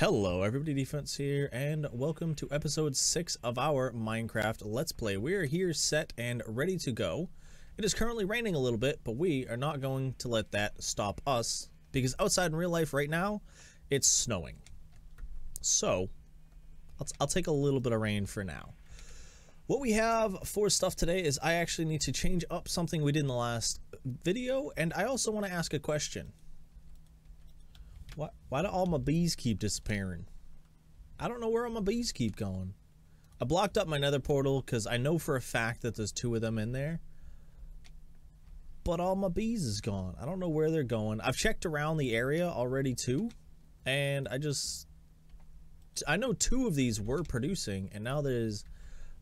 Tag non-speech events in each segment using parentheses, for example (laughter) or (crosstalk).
Hello everybody, Defense here, and welcome to episode 6 of our Minecraft Let's Play. We are here set and ready to go. It is currently raining a little bit, but we are not going to let that stop us, because outside in real life right now, it's snowing. So, I'll, I'll take a little bit of rain for now. What we have for stuff today is I actually need to change up something we did in the last video, and I also want to ask a question. Why, why do all my bees keep disappearing? I don't know where all my bees keep going. I blocked up my nether portal because I know for a fact that there's two of them in there. But all my bees is gone. I don't know where they're going. I've checked around the area already too. And I just... I know two of these were producing and now there's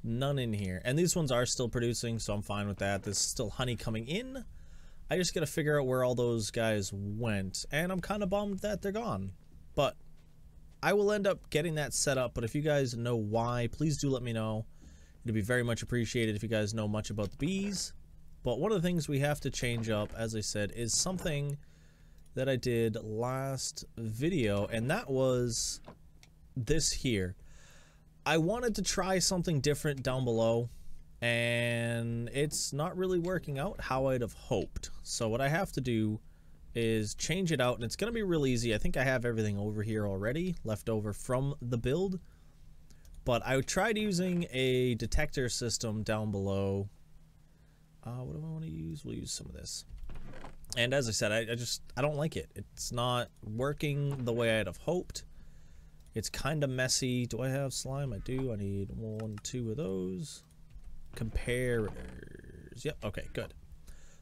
none in here. And these ones are still producing so I'm fine with that. There's still honey coming in. I just gotta figure out where all those guys went, and I'm kind of bummed that they're gone. But I will end up getting that set up, but if you guys know why, please do let me know. It'd be very much appreciated if you guys know much about the bees. But one of the things we have to change up, as I said, is something that I did last video, and that was this here. I wanted to try something different down below and it's not really working out how I'd have hoped. So what I have to do is change it out and it's going to be real easy. I think I have everything over here already left over from the build. But I tried using a detector system down below. Uh, what do I want to use? We'll use some of this. And as I said, I, I just, I don't like it. It's not working the way I'd have hoped. It's kind of messy. Do I have slime? I do. I need one, two of those comparators. Yep, okay, good.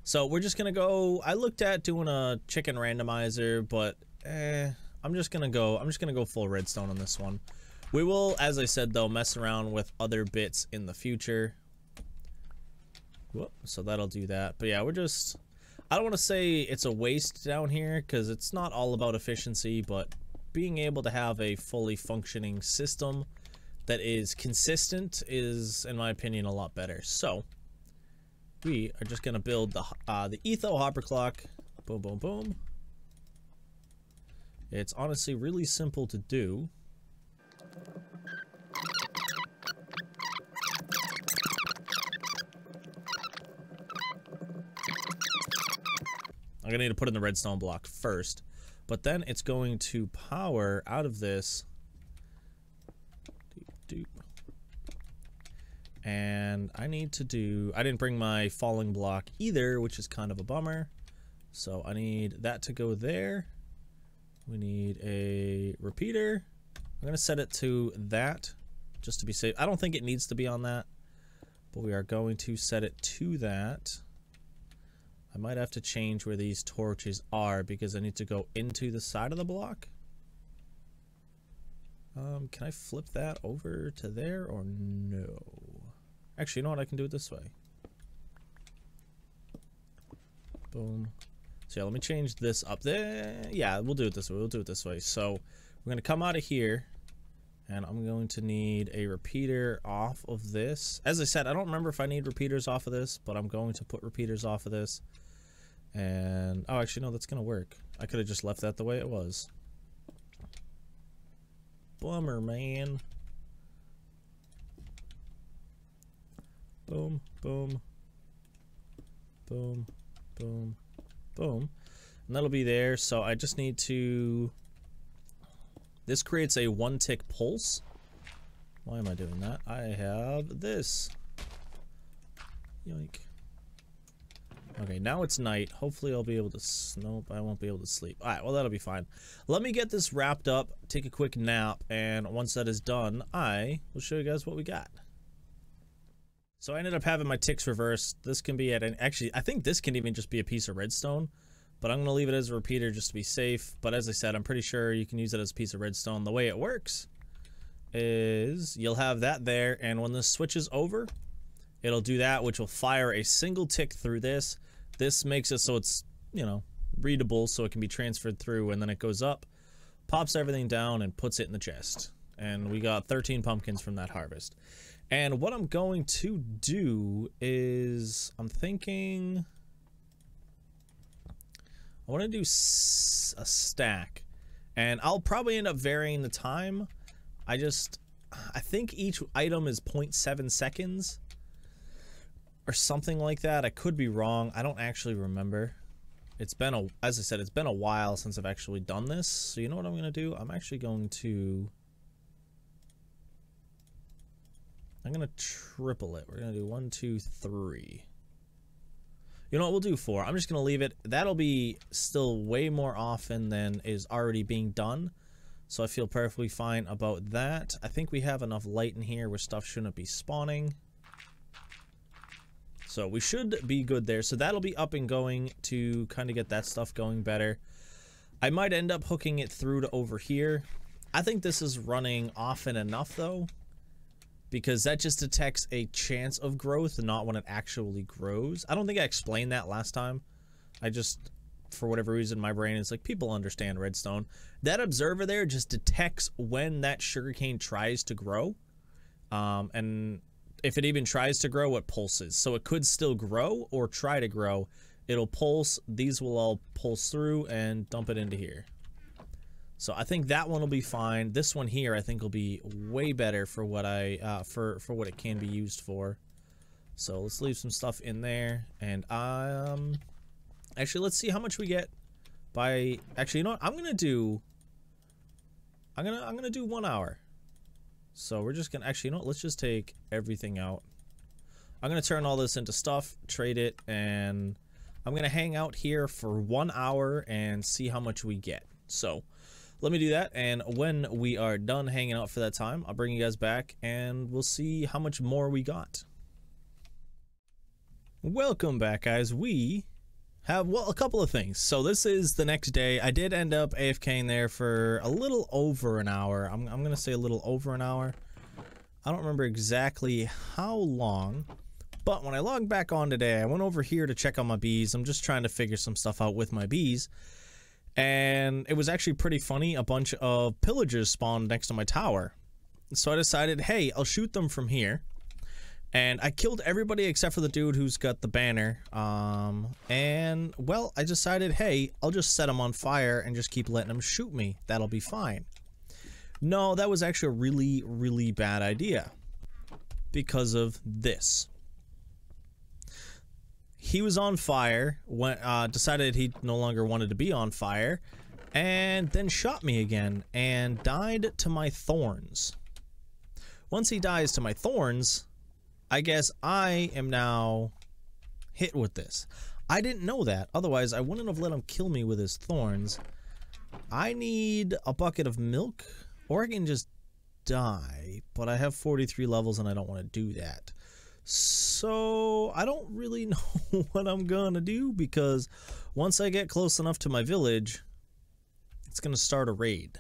So we're just gonna go, I looked at doing a chicken randomizer, but eh, I'm just gonna go, I'm just gonna go full redstone on this one. We will, as I said though, mess around with other bits in the future. Whoop, so that'll do that. But yeah, we're just, I don't want to say it's a waste down here, because it's not all about efficiency, but being able to have a fully functioning system that is consistent is, in my opinion, a lot better. So, we are just going to build the, uh, the Etho Hopper Clock. Boom, boom, boom. It's honestly really simple to do. I'm going to need to put in the redstone block first. But then it's going to power out of this And I need to do, I didn't bring my falling block either, which is kind of a bummer. So I need that to go there. We need a repeater. I'm going to set it to that just to be safe. I don't think it needs to be on that, but we are going to set it to that. I might have to change where these torches are because I need to go into the side of the block. Um, can I flip that over to there or no? Actually, you know what? I can do it this way. Boom. So yeah, let me change this up there. Yeah, we'll do it this way. We'll do it this way. So we're going to come out of here and I'm going to need a repeater off of this. As I said, I don't remember if I need repeaters off of this, but I'm going to put repeaters off of this. And, oh, actually, no, that's going to work. I could have just left that the way it was. Bummer, man. Boom, boom, boom, boom, boom. And that'll be there. So I just need to... This creates a one tick pulse. Why am I doing that? I have this. Yoink. Okay, now it's night. Hopefully I'll be able to... Nope, I won't be able to sleep. Alright, well that'll be fine. Let me get this wrapped up, take a quick nap, and once that is done, I will show you guys what we got. So I ended up having my ticks reversed. This can be at an... Actually, I think this can even just be a piece of redstone. But I'm going to leave it as a repeater just to be safe. But as I said, I'm pretty sure you can use it as a piece of redstone. The way it works is you'll have that there. And when this switches over, it'll do that, which will fire a single tick through this. This makes it so it's, you know, readable so it can be transferred through and then it goes up, pops everything down and puts it in the chest. And we got 13 pumpkins from that harvest. And what I'm going to do is I'm thinking I want to do a stack And I'll probably end up varying the time. I just, I think each item is 0.7 seconds or something like that. I could be wrong. I don't actually remember. It's been a, as I said, it's been a while since I've actually done this. So you know what I'm going to do? I'm actually going to, I'm going to triple it. We're going to do one, two, three. You know what? We'll do four. I'm just going to leave it. That'll be still way more often than is already being done. So I feel perfectly fine about that. I think we have enough light in here where stuff shouldn't be spawning. So we should be good there. So that'll be up and going to kind of get that stuff going better. I might end up hooking it through to over here. I think this is running often enough though because that just detects a chance of growth, and not when it actually grows. I don't think I explained that last time. I just, for whatever reason, my brain is like, people understand redstone. That observer there just detects when that sugarcane tries to grow. Um, and if it even tries to grow, it pulses. So it could still grow or try to grow. It'll pulse. These will all pulse through and dump it into here. So I think that one will be fine. This one here, I think, will be way better for what I uh, for for what it can be used for. So let's leave some stuff in there, and um, actually, let's see how much we get by. Actually, you know what? I'm gonna do. I'm gonna I'm gonna do one hour. So we're just gonna actually, you know what? Let's just take everything out. I'm gonna turn all this into stuff, trade it, and I'm gonna hang out here for one hour and see how much we get. So let me do that and when we are done hanging out for that time I'll bring you guys back and we'll see how much more we got. Welcome back guys. We have well a couple of things. So this is the next day. I did end up AFKing there for a little over an hour. I'm, I'm gonna say a little over an hour. I don't remember exactly how long but when I logged back on today I went over here to check on my bees. I'm just trying to figure some stuff out with my bees and it was actually pretty funny. A bunch of pillagers spawned next to my tower. So I decided, hey, I'll shoot them from here. And I killed everybody except for the dude who's got the banner. Um, and, well, I decided, hey, I'll just set them on fire and just keep letting them shoot me. That'll be fine. No, that was actually a really, really bad idea. Because of this he was on fire, went, uh, decided he no longer wanted to be on fire, and then shot me again and died to my thorns. Once he dies to my thorns, I guess I am now hit with this. I didn't know that. Otherwise, I wouldn't have let him kill me with his thorns. I need a bucket of milk, or I can just die. But I have 43 levels and I don't want to do that. So I don't really (laughs) know what I'm gonna do because once I get close enough to my village, it's gonna start a raid.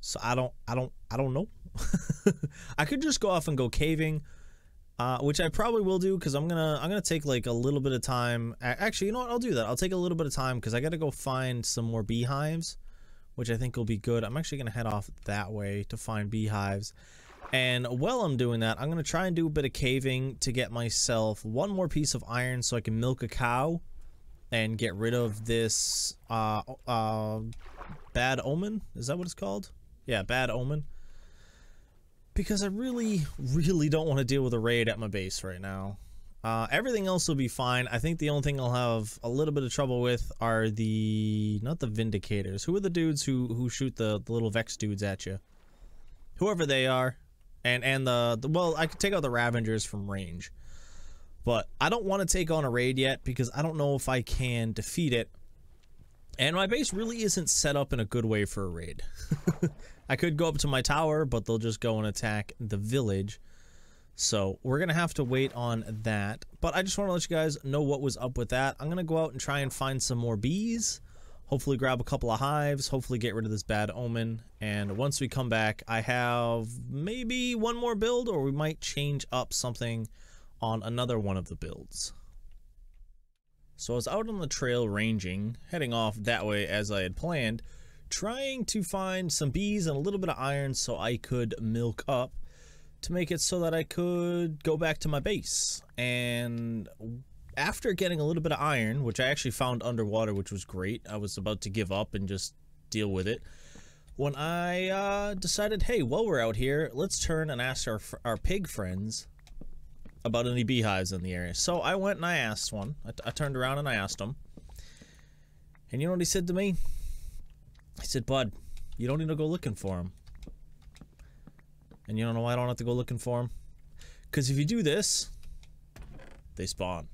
So I don't, I don't, I don't know. (laughs) I could just go off and go caving, uh, which I probably will do because I'm gonna, I'm gonna take like a little bit of time. Actually, you know what? I'll do that. I'll take a little bit of time because I got to go find some more beehives, which I think will be good. I'm actually gonna head off that way to find beehives and while I'm doing that, I'm going to try and do a bit of caving to get myself one more piece of iron so I can milk a cow and get rid of this uh, uh, bad omen. Is that what it's called? Yeah, bad omen. Because I really, really don't want to deal with a raid at my base right now. Uh, everything else will be fine. I think the only thing I'll have a little bit of trouble with are the... Not the Vindicators. Who are the dudes who, who shoot the, the little Vex dudes at you? Whoever they are, and and the, the well I could take out the Ravengers from range but I don't want to take on a raid yet because I don't know if I can defeat it. And my base really isn't set up in a good way for a raid. (laughs) I could go up to my tower but they'll just go and attack the village. So we're gonna have to wait on that but I just want to let you guys know what was up with that. I'm gonna go out and try and find some more bees hopefully grab a couple of hives, hopefully get rid of this bad omen, and once we come back, I have maybe one more build, or we might change up something on another one of the builds. So I was out on the trail ranging, heading off that way as I had planned, trying to find some bees and a little bit of iron so I could milk up to make it so that I could go back to my base. And after getting a little bit of iron, which I actually found underwater, which was great, I was about to give up and just deal with it. When I uh, decided, hey, while we're out here, let's turn and ask our, our pig friends about any beehives in the area. So I went and I asked one. I, I turned around and I asked him. And you know what he said to me? He said, Bud, you don't need to go looking for him. And you don't know why I don't have to go looking for him? Because if you do this, they spawn.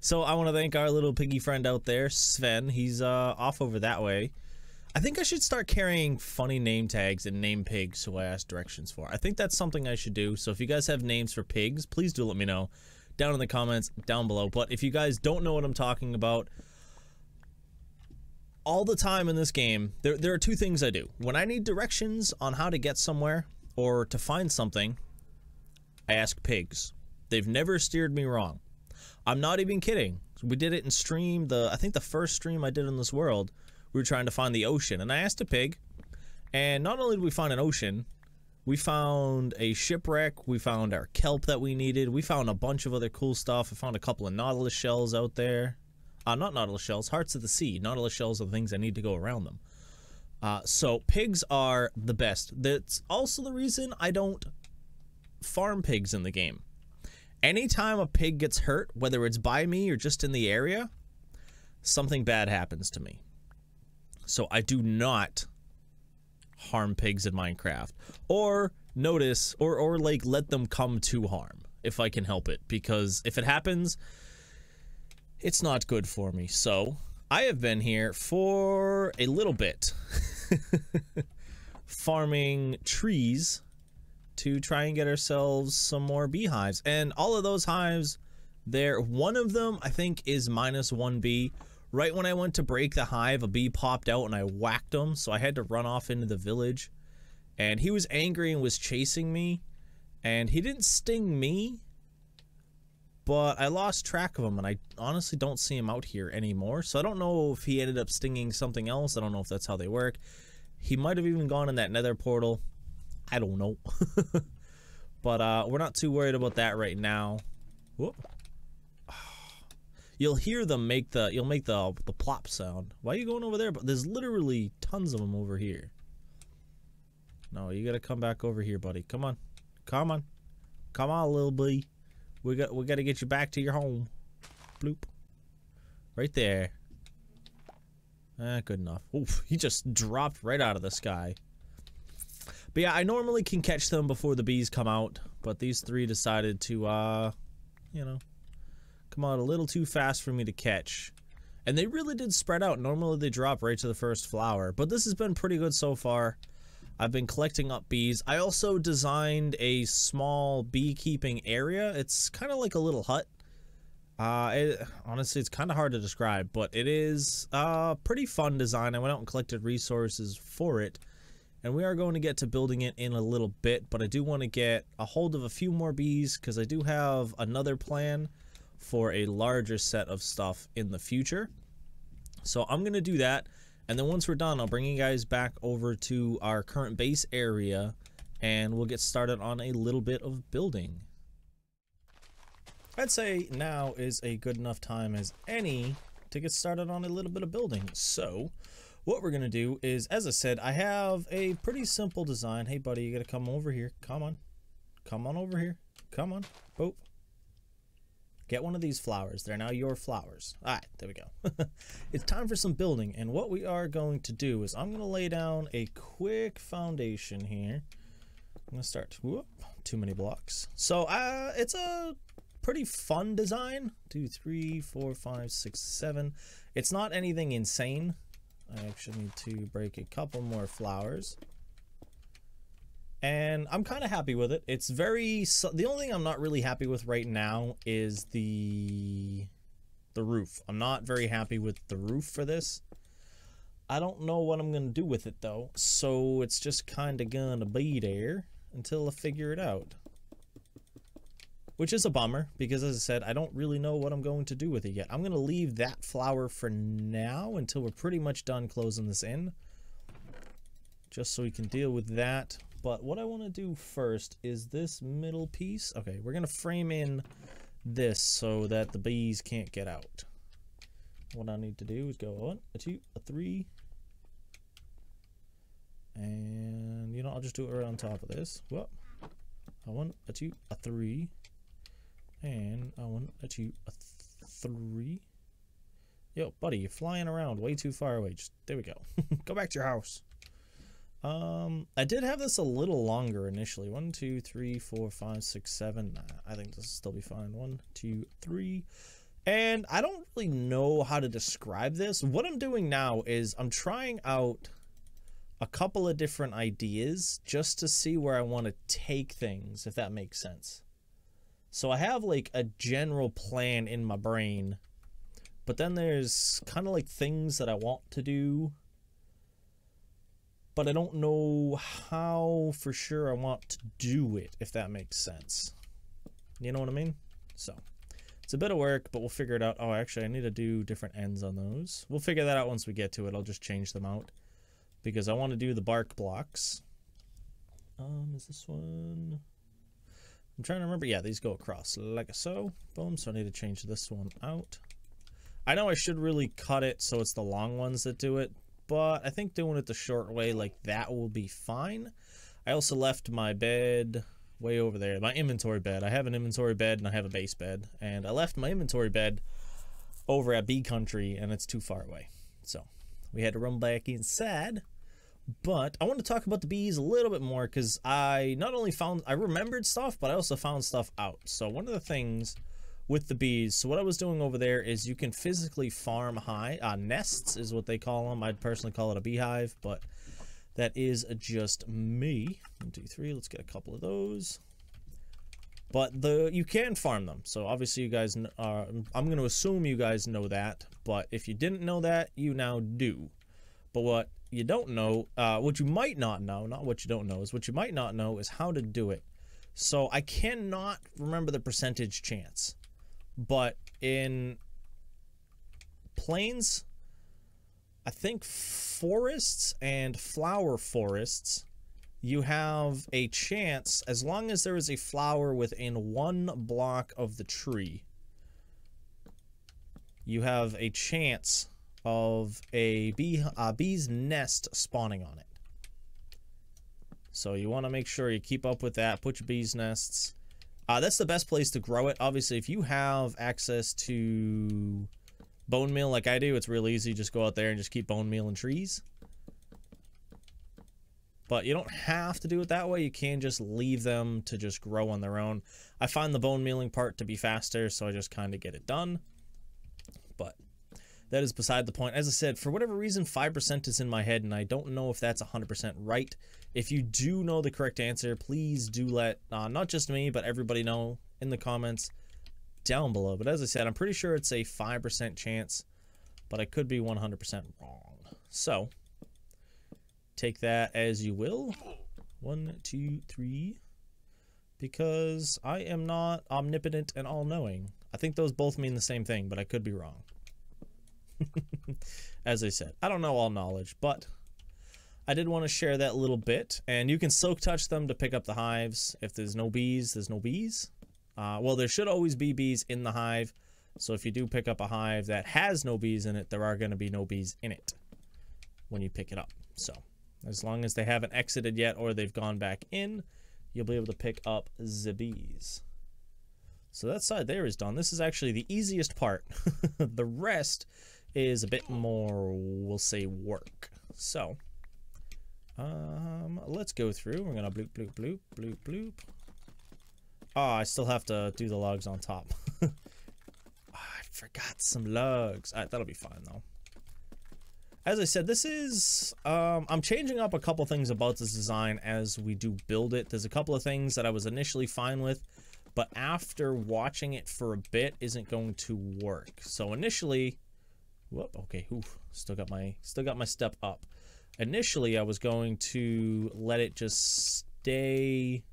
So I want to thank our little piggy friend out there, Sven. He's uh, off over that way. I think I should start carrying funny name tags and name pigs so I ask directions for. I think that's something I should do. So if you guys have names for pigs, please do let me know down in the comments down below. But if you guys don't know what I'm talking about, all the time in this game, there, there are two things I do. When I need directions on how to get somewhere or to find something, I ask pigs. They've never steered me wrong. I'm not even kidding. We did it in stream, the I think the first stream I did in this world, we were trying to find the ocean. And I asked a pig, and not only did we find an ocean, we found a shipwreck, we found our kelp that we needed, we found a bunch of other cool stuff. I found a couple of nautilus shells out there. Uh, not nautilus shells, hearts of the sea. Nautilus shells are the things I need to go around them. Uh, so pigs are the best. That's also the reason I don't farm pigs in the game. Anytime a pig gets hurt, whether it's by me or just in the area, something bad happens to me. So I do not harm pigs in Minecraft or notice or or like let them come to harm if I can help it because if it happens it's not good for me. So, I have been here for a little bit (laughs) farming trees to try and get ourselves some more beehives. And all of those hives there, one of them I think is minus one bee. Right when I went to break the hive, a bee popped out and I whacked him, so I had to run off into the village. And he was angry and was chasing me. And he didn't sting me, but I lost track of him and I honestly don't see him out here anymore. So I don't know if he ended up stinging something else. I don't know if that's how they work. He might have even gone in that nether portal. I don't know. (laughs) but uh, we're not too worried about that right now. Whoop (sighs) you'll hear them make the you'll make the the plop sound. Why are you going over there? But there's literally tons of them over here. No, you gotta come back over here, buddy. Come on, come on, come on, little bee. We got we gotta get you back to your home. Bloop. Right there. Ah, good enough. Oof, he just dropped right out of the sky. But yeah, I normally can catch them before the bees come out, but these three decided to, uh, you know, come out a little too fast for me to catch. And they really did spread out. Normally they drop right to the first flower. But this has been pretty good so far. I've been collecting up bees. I also designed a small beekeeping area. It's kind of like a little hut. Uh, it, honestly, it's kind of hard to describe, but it is a pretty fun design. I went out and collected resources for it, and we are going to get to building it in a little bit, but I do want to get a hold of a few more bees because I do have another plan for a larger set of stuff in the future. So I'm going to do that. And then once we're done, I'll bring you guys back over to our current base area and we'll get started on a little bit of building. I'd say now is a good enough time as any to get started on a little bit of building. So what we're going to do is, as I said, I have a pretty simple design. Hey, buddy, you got to come over here. Come on. Come on over here. Come on. Oh, Get one of these flowers. They're now your flowers. All right, there we go. (laughs) it's time for some building. And what we are going to do is I'm going to lay down a quick foundation here. I'm going to start. Whoop, too many blocks. So uh, it's a pretty fun design. Two, three, four, five, six, seven. It's not anything insane. I actually need to break a couple more flowers and I'm kind of happy with it. It's very the only thing I'm not really happy with right now is the the roof. I'm not very happy with the roof for this. I don't know what I'm going to do with it though. So it's just kind of going to be there until I figure it out. Which is a bummer because as I said, I don't really know what I'm going to do with it yet. I'm going to leave that flower for now until we're pretty much done closing this in. Just so we can deal with that but what I want to do first is this middle piece. Okay, we're going to frame in this so that the bees can't get out. What I need to do is go one, a two, a three. And, you know, I'll just do it right on top of this. Whoop. A one, a two, a three. And a one, a two, a th three. Yo, buddy, you're flying around way too far away. Just, there we go. (laughs) go back to your house. Um, I did have this a little longer initially. One, two, three, four, five, six, seven. Nah, I think this will still be fine. One, two, three. And I don't really know how to describe this. What I'm doing now is I'm trying out a couple of different ideas just to see where I want to take things, if that makes sense. So I have like a general plan in my brain, but then there's kind of like things that I want to do but I don't know how for sure I want to do it, if that makes sense. You know what I mean? So, it's a bit of work, but we'll figure it out. Oh, actually, I need to do different ends on those. We'll figure that out once we get to it. I'll just change them out because I want to do the bark blocks. Um, is this one? I'm trying to remember. Yeah, these go across like so. Boom. So I need to change this one out. I know I should really cut it so it's the long ones that do it, but I think doing it the short way like that will be fine. I also left my bed way over there, my inventory bed. I have an inventory bed and I have a base bed, and I left my inventory bed over at Bee Country, and it's too far away. So we had to run back inside. But I want to talk about the bees a little bit more because I not only found, I remembered stuff, but I also found stuff out. So one of the things with the bees. So what I was doing over there is you can physically farm high uh, nests is what they call them. I'd personally call it a beehive, but that is just me. One, two, three. Let's get a couple of those. But the you can farm them. So obviously you guys are. I'm going to assume you guys know that. But if you didn't know that, you now do. But what you don't know, uh, what you might not know, not what you don't know, is what you might not know is how to do it. So I cannot remember the percentage chance but in plains, I think forests and flower forests, you have a chance, as long as there is a flower within one block of the tree, you have a chance of a bee a bee's nest spawning on it. So you want to make sure you keep up with that. Put your bees nests. Uh, that's the best place to grow it. Obviously, if you have access to bone meal like I do, it's real easy. Just go out there and just keep bone meal and trees. But you don't have to do it that way. You can just leave them to just grow on their own. I find the bone mealing part to be faster, so I just kind of get it done. That is beside the point. As I said, for whatever reason, 5% is in my head, and I don't know if that's 100% right. If you do know the correct answer, please do let uh, not just me, but everybody know in the comments down below. But as I said, I'm pretty sure it's a 5% chance, but I could be 100% wrong. So, take that as you will. One, two, three. Because I am not omnipotent and all-knowing. I think those both mean the same thing, but I could be wrong. (laughs) as I said, I don't know all knowledge, but I did want to share that little bit. And you can silk touch them to pick up the hives. If there's no bees, there's no bees. Uh, well, there should always be bees in the hive. So if you do pick up a hive that has no bees in it, there are going to be no bees in it when you pick it up. So as long as they haven't exited yet or they've gone back in, you'll be able to pick up the bees. So that side there is done. This is actually the easiest part. (laughs) the rest is a bit more, we'll say, work. So um, let's go through. We're gonna bloop, bloop, bloop, bloop, bloop. Oh, I still have to do the logs on top. oh, (laughs) I forgot some logs. Right, that'll be fine, though. As I said, this is... Um, I'm changing up a couple things about this design as we do build it. There's a couple of things that I was initially fine with, but after watching it for a bit isn't going to work. So initially... Whoop, okay, oof, still got my still got my step up. Initially, I was going to let it just stay...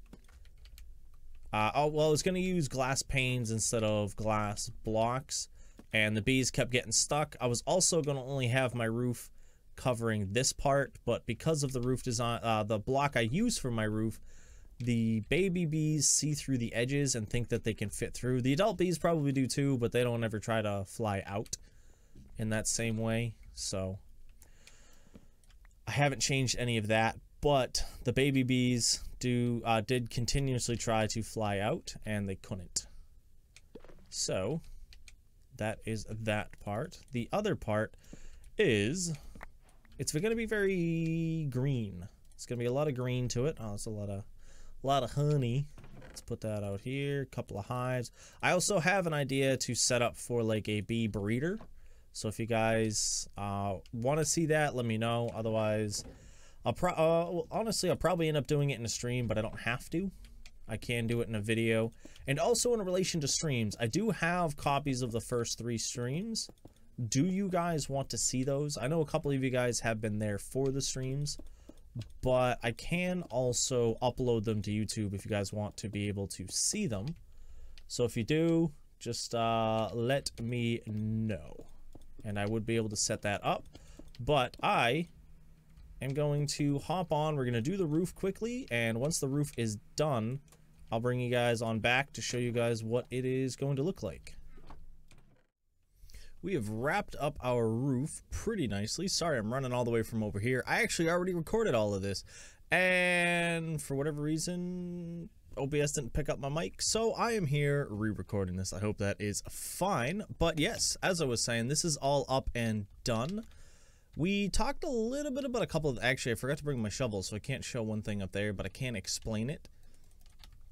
Uh, oh, well, I was going to use glass panes instead of glass blocks, and the bees kept getting stuck. I was also going to only have my roof covering this part, but because of the roof design, uh, the block I use for my roof the baby bees see through the edges and think that they can fit through. The adult bees probably do too, but they don't ever try to fly out in that same way. So I haven't changed any of that, but the baby bees do uh, did continuously try to fly out and they couldn't. So that is that part. The other part is it's going to be very green. It's going to be a lot of green to it. Oh, it's a lot of a lot of honey. Let's put that out here. A couple of hives. I also have an idea to set up for like a bee breeder. So if you guys uh, want to see that, let me know. Otherwise, I'll pro uh, well, honestly, I'll probably end up doing it in a stream, but I don't have to. I can do it in a video. And also in relation to streams, I do have copies of the first three streams. Do you guys want to see those? I know a couple of you guys have been there for the streams, but I can also upload them to YouTube if you guys want to be able to see them. So if you do, just uh, let me know. And I would be able to set that up. But I am going to hop on. We're going to do the roof quickly. And once the roof is done, I'll bring you guys on back to show you guys what it is going to look like. We have wrapped up our roof pretty nicely. Sorry, I'm running all the way from over here. I actually already recorded all of this. And for whatever reason, OBS didn't pick up my mic, so I am here re-recording this. I hope that is fine. But yes, as I was saying, this is all up and done. We talked a little bit about a couple of... Actually, I forgot to bring my shovel, so I can't show one thing up there, but I can't explain it.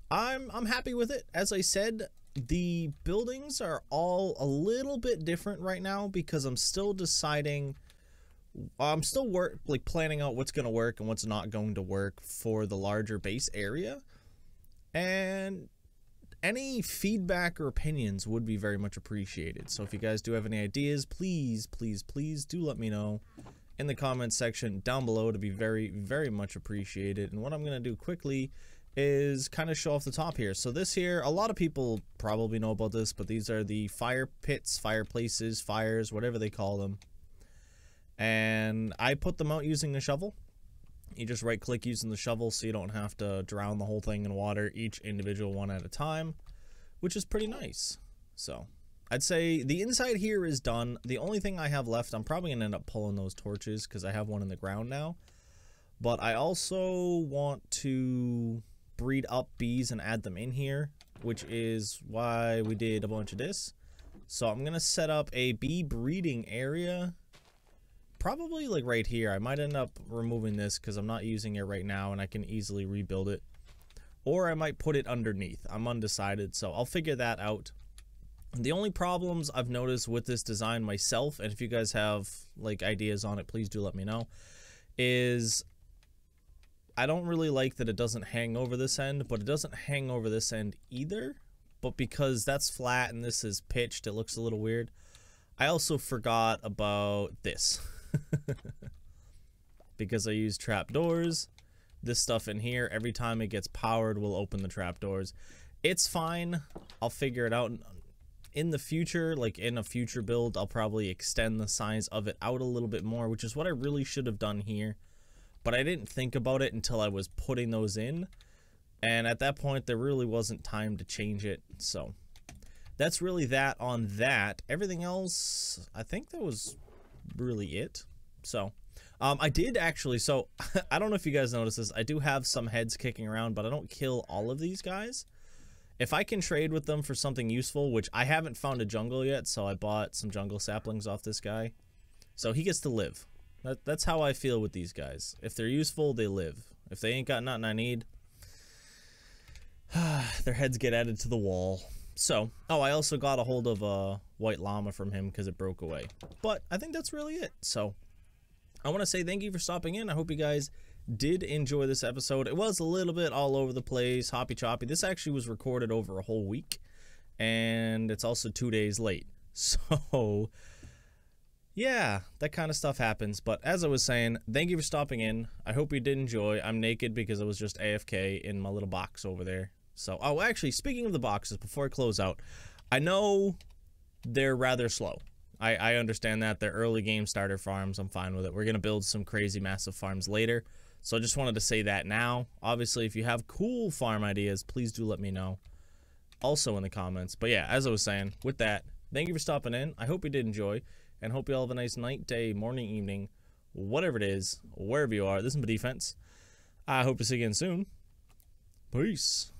I'm, I'm happy with it. As I said, the buildings are all a little bit different right now because I'm still deciding I'm still work like planning out what's going to work and what's not going to work for the larger base area. And any feedback or opinions would be very much appreciated. So if you guys do have any ideas, please, please, please do let me know in the comments section down below to be very, very much appreciated. And what I'm going to do quickly is kind of show off the top here. So this here, a lot of people probably know about this, but these are the fire pits, fireplaces, fires, whatever they call them. And I put them out using a shovel. You just right click using the shovel so you don't have to drown the whole thing in water, each individual one at a time, which is pretty nice. So I'd say the inside here is done. The only thing I have left, I'm probably going to end up pulling those torches because I have one in the ground now. But I also want to breed up bees and add them in here, which is why we did a bunch of this. So I'm going to set up a bee breeding area, probably like right here. I might end up removing this because I'm not using it right now and I can easily rebuild it. Or I might put it underneath. I'm undecided, so I'll figure that out. The only problems I've noticed with this design myself, and if you guys have like ideas on it, please do let me know, is I don't really like that it doesn't hang over this end, but it doesn't hang over this end either. But because that's flat and this is pitched, it looks a little weird. I also forgot about this. (laughs) (laughs) because I use trapdoors. This stuff in here, every time it gets powered, will open the trapdoors. It's fine. I'll figure it out. In the future, like in a future build, I'll probably extend the size of it out a little bit more, which is what I really should have done here but I didn't think about it until I was putting those in. And at that point, there really wasn't time to change it. So that's really that on that. Everything else, I think that was really it. So um, I did actually, so (laughs) I don't know if you guys noticed this. I do have some heads kicking around, but I don't kill all of these guys. If I can trade with them for something useful, which I haven't found a jungle yet, so I bought some jungle saplings off this guy. So he gets to live. That, that's how I feel with these guys. If they're useful, they live. If they ain't got nothing I need, (sighs) their heads get added to the wall. So, oh, I also got a hold of a white llama from him because it broke away. But I think that's really it. So, I want to say thank you for stopping in. I hope you guys did enjoy this episode. It was a little bit all over the place, hoppy choppy. This actually was recorded over a whole week, and it's also two days late. (laughs) So, yeah, that kind of stuff happens. But as I was saying, thank you for stopping in. I hope you did enjoy. I'm naked because I was just AFK in my little box over there. So, oh, actually, speaking of the boxes, before I close out, I know they're rather slow. I, I understand that. They're early game starter farms. I'm fine with it. We're going to build some crazy massive farms later. So I just wanted to say that now. Obviously, if you have cool farm ideas, please do let me know. Also in the comments. But yeah, as I was saying, with that, thank you for stopping in. I hope you did enjoy, and hope you all have a nice night, day, morning, evening, whatever it is, wherever you are. This is my defense. I hope to see you again soon. Peace.